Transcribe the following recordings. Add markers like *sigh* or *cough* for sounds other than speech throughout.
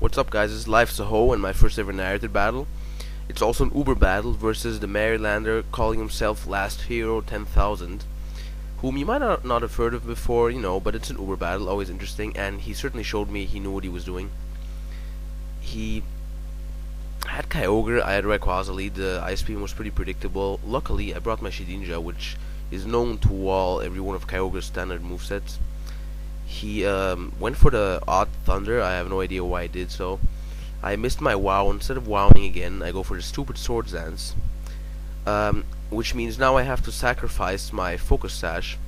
What's up guys, it's Lyfsaho and my first ever narrated battle. It's also an Uber battle versus the Marylander calling himself Last Hero 10,000, whom you might not, have heard of before, you know, but it's an Uber battle, always interesting, and he certainly showed me he knew what he was doing. He had Kyogre, I had Rayquaza lead, the Ice Beam was pretty predictable. Luckily, I brought my Shedinja, which is known to wall every one of Kyogre's standard movesets. He um, went for the odd thunder. I have no idea why he did so. I missed my wow. Instead of wowing again, I go for the stupid Swords Dance. Um, which means now I have to sacrifice my focus sash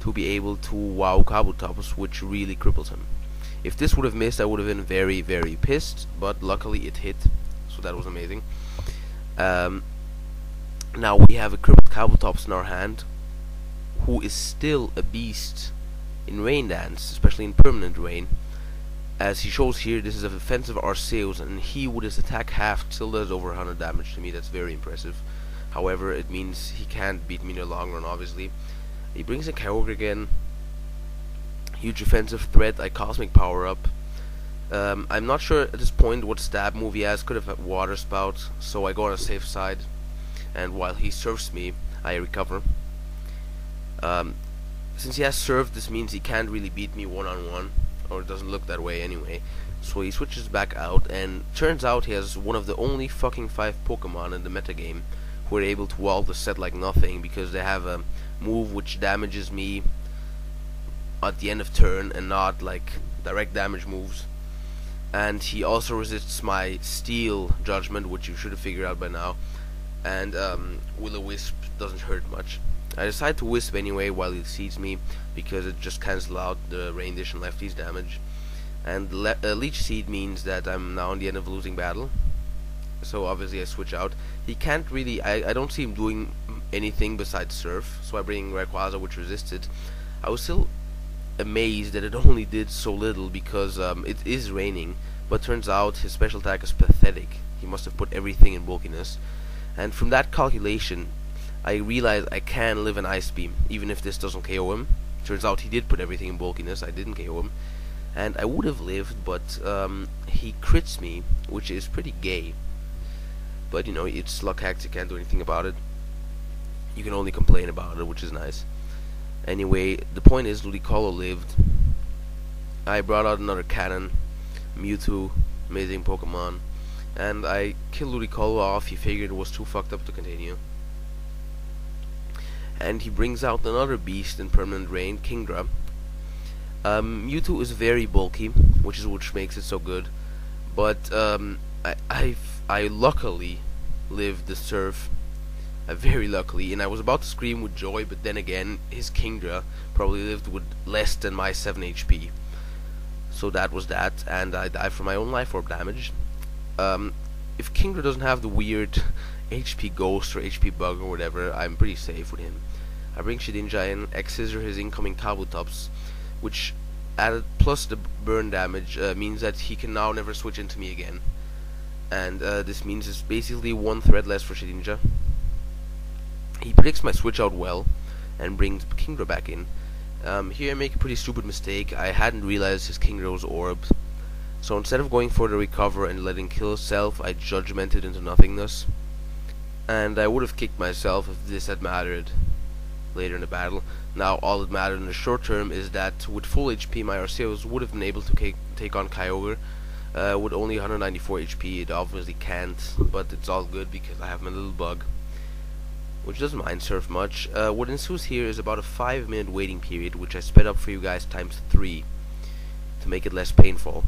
to be able to wow Kabutops, which really cripples him. If this would have missed, I would have been very, very pissed, but luckily it hit, so that was amazing. Um, now we have a crippled Kabutops in our hand, who is still a beast in Rain Dance, especially in Permanent Rain. As he shows here, this is a offensive Arceus, and he with his attack half still does over 100 damage to me. That's very impressive. However, it means he can't beat me in the long run, obviously. He brings in Kyogre again. Huge offensive threat, I Cosmic Power Up. Um, I'm not sure at this point what stab move he has. Could have Water Spout, so I go on a safe side. And while he surfs me, I recover. Um, since he has surfed, this means he can't really beat me one on one, or it doesn't look that way anyway. So he switches back out, and turns out he has one of the only fucking five Pokemon in the metagame who are able to wall the set like nothing because they have a move which damages me at the end of turn and not like direct damage moves. And he also resists my Steel Judgment, which you should have figured out by now. And um, Will-O-Wisp doesn't hurt much. I decide to Wisp anyway while it sees me because it just cancels out the Rain Dish and Lefty's damage. And le uh, Leech Seed means that I'm now on the end of losing battle. So obviously I switch out. He can't really, I, I don't see him doing anything besides Surf. So I bring Rayquaza which resisted. I was still amazed that it *laughs* only did so little because um, it is raining. But turns out his special attack is pathetic. He must have put everything in bulkiness. And from that calculation, I realized I can live an Ice Beam, even if this doesn't KO him. Turns out he did put everything in bulkiness, I didn't KO him. And I would have lived, but um, he crits me, which is pretty gay. But, you know, it's luck hacks, you can't do anything about it. You can only complain about it, which is nice. Anyway, the point is Ludicolo lived. I brought out another cannon, Mewtwo, amazing Pokemon. And I killed Ludicolo off, he figured it was too fucked up to continue and he brings out another beast in permanent rain, Kingdra. Um, Mewtwo is very bulky, which is which makes it so good. But um, I i I luckily lived the surf, uh, very luckily, and I was about to scream with joy, but then again, his Kingdra probably lived with less than my 7 HP. So that was that, and I died from my own life orb damage. Um, if Kingdra doesn't have the weird HP Ghost or HP Bug or whatever, I'm pretty safe with him. I bring Shedinja in, X-Scissor his incoming Kabutops, which added plus the burn damage uh, means that he can now never switch into me again. And uh, this means it's basically one threat less for Shedinja. He predicts my switch out well and brings Kingdra back in. Um, here I make a pretty stupid mistake. I hadn't realized his Kingdra was orbed. So instead of going for the recover and letting kill self, I judgmented into nothingness. And I would have kicked myself if this had mattered later in the battle. Now, all that mattered in the short term is that with full HP, my Arceus would have been able to take on Kyogre. Uh, with only 194 HP, it obviously can't, but it's all good because I have my little bug, which doesn't mind surf much. Uh, what ensues here is about a 5 minute waiting period, which I sped up for you guys times 3 to make it less painful.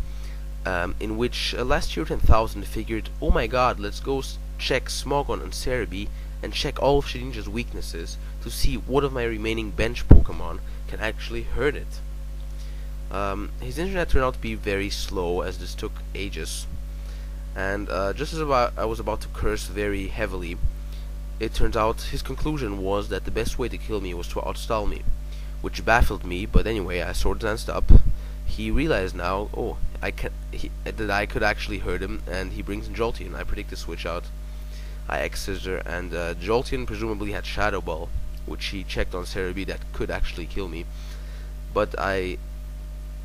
Um, in which uh, Last Hero 10,000 figured, oh my god, let's go check Smogon and Serebii and check all of Shedinja's weaknesses to see what of my remaining bench Pokemon can actually hurt it. Um, his internet turned out to be very slow as this took ages. And uh, just as about I was about to curse very heavily, it turns out his conclusion was that the best way to kill me was to outstall me, which baffled me. But anyway, I Swords Danced up. He realized now, oh, I can he, that I could actually hurt him, and he brings in Jolteon. I predict the switch out. I X Scissor, and uh, Jolteon presumably had Shadow Ball which he checked on Serebii that could actually kill me. But I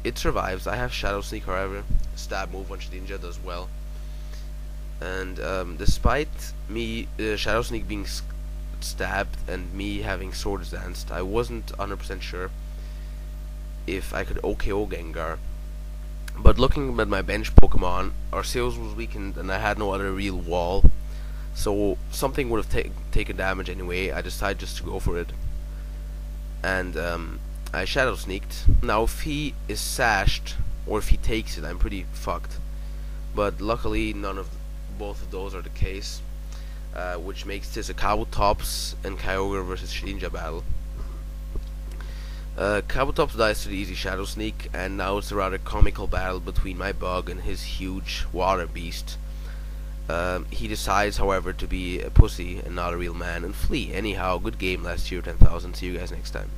it survives. I have Shadow Sneak, however. Stab move on Shedinja does well. And um, despite me, uh, Shadow Sneak being stabbed and me having Swords Danced, I wasn't 100% sure if I could OKO Gengar. But looking at my bench Pokemon, Arceus was weakened and I had no other real wall. So something would have ta taken damage anyway. I decided just to go for it. And um, I Shadow Sneaked. Now if he is sashed, or if he takes it, I'm pretty fucked. But luckily none of both of those are the case. Uh, which makes this a Kabutops and Kyogre versus Shedinja battle. Uh, Kabutops dies to the easy Shadow Sneak, and now it's a rather comical battle between my bug and his huge water beast. Um, he decides, however, to be a pussy and not a real man and flee. Anyhow, good game Last Hero, 10,000. See you guys next time.